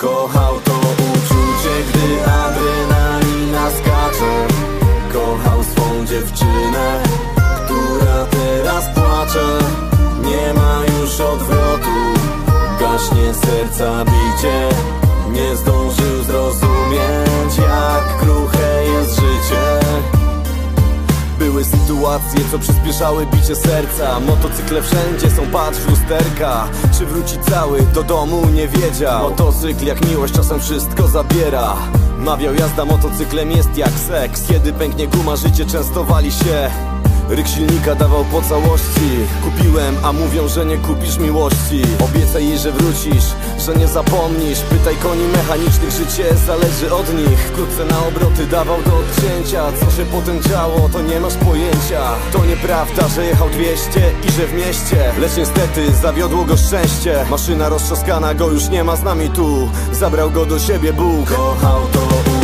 Kochał to uczucie, gdy adrenalina skacze. Kochał swą dziewczynę, która teraz płacze. Nie ma już odwrotu, gaśnie serca bicie. Nie zdążył sytuacje, co przyspieszały bicie serca. Motocykle wszędzie są, patrz w lusterka. Czy wróci cały do domu nie wiedział. Motocykl jak miłość czasem wszystko zabiera. Mawiał jazda motocyklem jest jak seks. Kiedy pęknie guma życie częstowali się Ryk silnika dawał po całości. Kupiłem, a mówią, że nie kupisz miłości. Obiecaj jej, że wrócisz, że nie zapomnisz. Pytaj koni mechanicznych, życie zależy od nich. Wkrótce na obroty dawał do odcięcia. Co się potem działo, to nie masz pojęcia. To nieprawda, że jechał 200 i że w mieście. Lecz niestety zawiodło go szczęście. Maszyna roztrzaskana, go już nie ma z nami tu. Zabrał go do siebie Bóg. Kochał to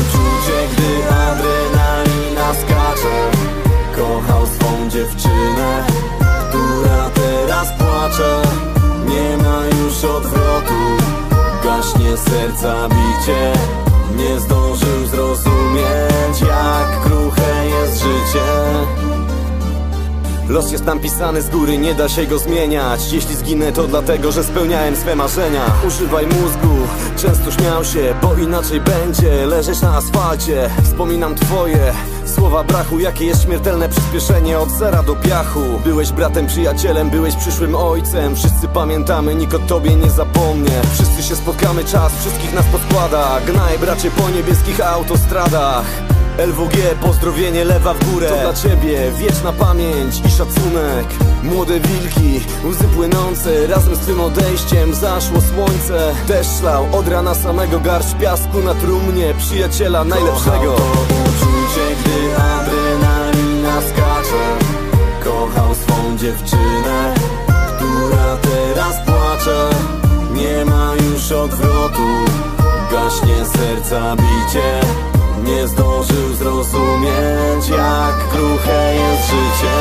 gaśnie serca bicie. Nie zdążył Los jest nam pisany z góry, nie da się go zmieniać. Jeśli zginę to dlatego, że spełniałem swe marzenia. Używaj mózgu, często śmiał się, bo inaczej będzie. Leżeć na asfalcie, wspominam twoje Słowa brachu, jakie jest śmiertelne przyspieszenie od zera do piachu. Byłeś bratem, przyjacielem, byłeś przyszłym ojcem. Wszyscy pamiętamy, nikt o tobie nie zapomnie. Wszyscy się spotkamy, czas wszystkich nas podkłada Gnaj bracie po niebieskich autostradach LWG, pozdrowienie lewa w górę. To dla ciebie? Wieczna pamięć i szacunek. Młode wilki, łzy płynące. Razem z tym odejściem zaszło słońce. Deszcz szlał od rana samego garść piasku. Na trumnie Przyjaciela najlepszego. Kochał to uczucie, gdy adrenalina skacze. Kochał swą dziewczynę, która teraz płacze. Nie ma już odwrotu, gaśnie serca bicie nie zdążył zrozumieć jak kruche jest życie.